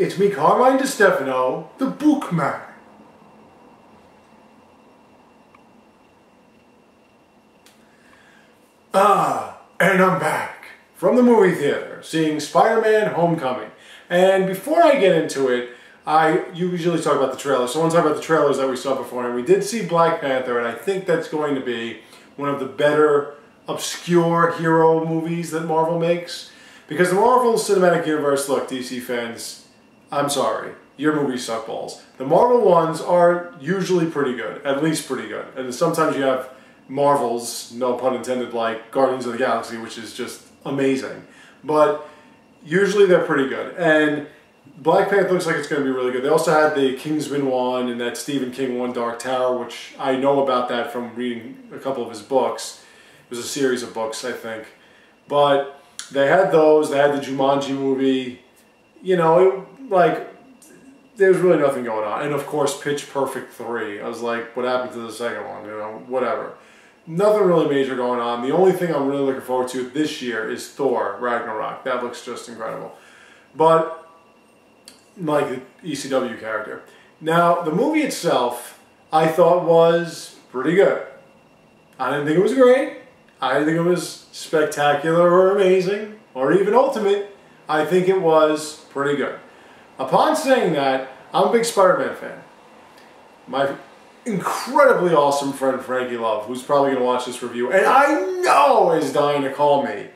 It's me, Carmine DeStefano, the Bookman. Ah, and I'm back from the movie theater, seeing Spider-Man Homecoming. And before I get into it, I usually talk about the trailers. So I want to talk about the trailers that we saw before. And we did see Black Panther, and I think that's going to be one of the better obscure hero movies that Marvel makes. Because the Marvel Cinematic Universe, look, DC fans, I'm sorry, your movies suck balls. The Marvel ones are usually pretty good, at least pretty good. And sometimes you have Marvels, no pun intended, like Guardians of the Galaxy, which is just amazing. But usually they're pretty good. And Black Panther looks like it's going to be really good. They also had the Kingsman one and that Stephen King one, Dark Tower, which I know about that from reading a couple of his books. It was a series of books, I think. But they had those. They had the Jumanji movie. You know, it, like there's really nothing going on. And of course, Pitch Perfect 3. I was like, what happened to the second one? You know, whatever. Nothing really major going on. The only thing I'm really looking forward to this year is Thor Ragnarok. That looks just incredible. But, like the ECW character. Now, the movie itself, I thought was pretty good. I didn't think it was great. I didn't think it was spectacular or amazing or even ultimate. I think it was pretty good. Upon saying that, I'm a big Spider-Man fan. My incredibly awesome friend Frankie Love, who's probably going to watch this review, and I know is dying to call me,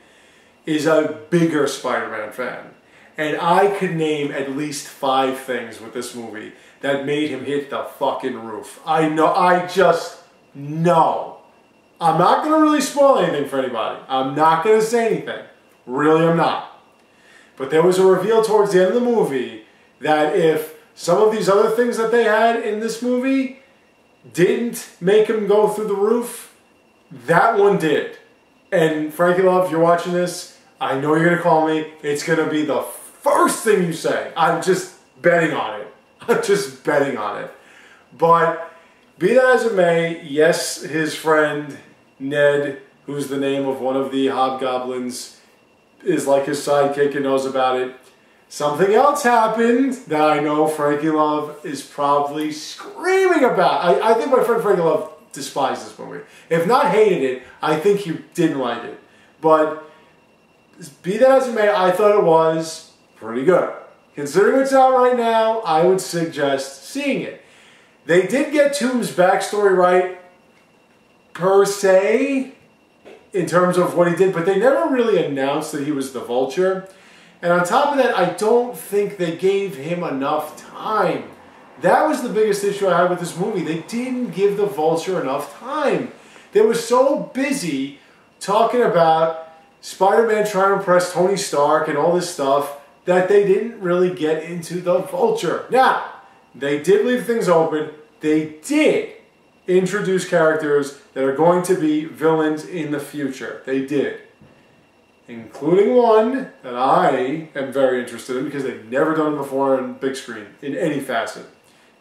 is a bigger Spider-Man fan. And I could name at least five things with this movie that made him hit the fucking roof. I know, I just know. I'm not going to really spoil anything for anybody. I'm not going to say anything. Really, I'm not. But there was a reveal towards the end of the movie that if some of these other things that they had in this movie didn't make him go through the roof, that one did. And Frankie Love, if you're watching this, I know you're going to call me. It's going to be the first thing you say. I'm just betting on it. I'm just betting on it. But be that as it may, yes, his friend Ned, who's the name of one of the hobgoblins, is like his sidekick and knows about it. Something else happened that I know Frankie Love is probably screaming about. I, I think my friend Frankie Love despised this movie. If not hated it, I think he didn't like it. But be that as it may, I thought it was pretty good. Considering it's out right now, I would suggest seeing it. They did get Toombs' backstory right, per se, in terms of what he did, but they never really announced that he was the Vulture. And on top of that, I don't think they gave him enough time. That was the biggest issue I had with this movie. They didn't give the Vulture enough time. They were so busy talking about Spider-Man trying to impress Tony Stark and all this stuff that they didn't really get into the Vulture. Now, they did leave things open. They did introduce characters that are going to be villains in the future. They did including one that I am very interested in because they've never done it before on big screen in any facet.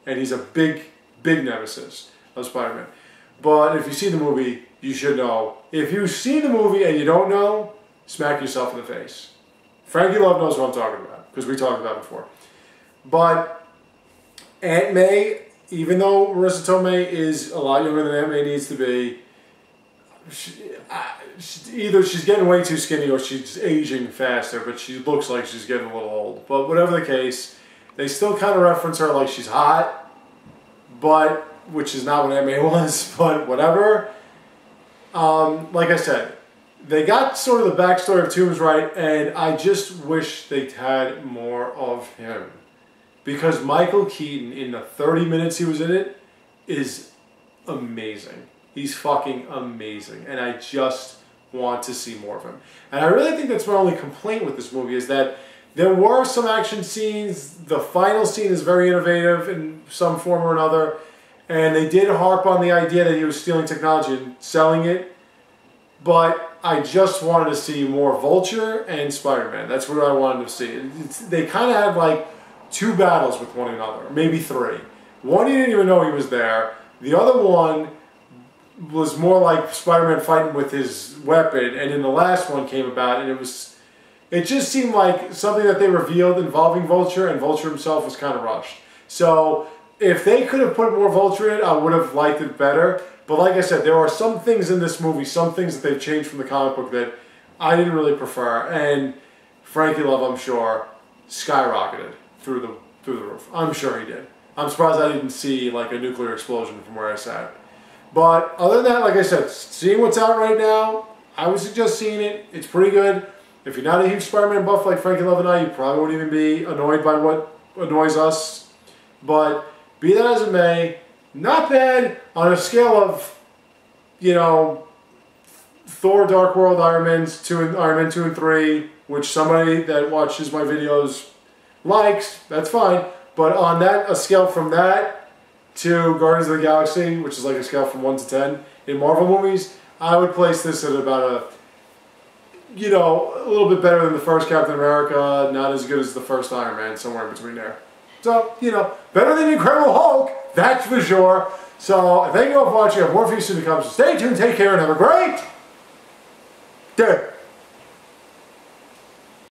And he's a big, big nemesis of Spider-Man. But if you see the movie, you should know. If you see the movie and you don't know, smack yourself in the face. Frankie Love knows what I'm talking about because we talked about it before. But Aunt May, even though Marisa Tomei is a lot younger than Aunt May needs to be, she, either she's getting way too skinny or she's aging faster, but she looks like she's getting a little old. But whatever the case, they still kind of reference her like she's hot, but which is not what May was, but whatever. Um, like I said, they got sort of the backstory of Toombs right, and I just wish they had more of him. Because Michael Keaton, in the 30 minutes he was in it, is amazing. He's fucking amazing. And I just want to see more of him. And I really think that's my only complaint with this movie is that there were some action scenes. The final scene is very innovative in some form or another. And they did harp on the idea that he was stealing technology and selling it. But I just wanted to see more Vulture and Spider-Man. That's what I wanted to see. It's, they kind of had like two battles with one another, maybe three. One, you didn't even know he was there. The other one was more like Spider-Man fighting with his weapon, and then the last one came about, and it was it just seemed like something that they revealed involving Vulture, and Vulture himself was kind of rushed. So if they could have put more Vulture in, I would have liked it better. But like I said, there are some things in this movie, some things that they've changed from the comic book that I didn't really prefer. And Frankie Love, I'm sure, skyrocketed through the through the roof. I'm sure he did. I'm surprised I didn't see like a nuclear explosion from where I sat. But other than that, like I said, seeing what's out right now, I would suggest seeing it. It's pretty good. If you're not a huge Spider-Man buff like Frankie Love and I, you probably wouldn't even be annoyed by what annoys us. But be that as it may, not bad on a scale of, you know, Thor, Dark World, Iron Man's two and Iron Man two and three, which somebody that watches my videos likes. That's fine. But on that, a scale from that to Guardians of the Galaxy, which is like a scale from one to ten in Marvel movies, I would place this at about a, you know, a little bit better than the first Captain America, not as good as the first Iron Man, somewhere in between there. So, you know, better than Incredible Hulk, that's for sure. So, thank you all for watching. I have more for you soon to come. So stay tuned, take care, and have a great day.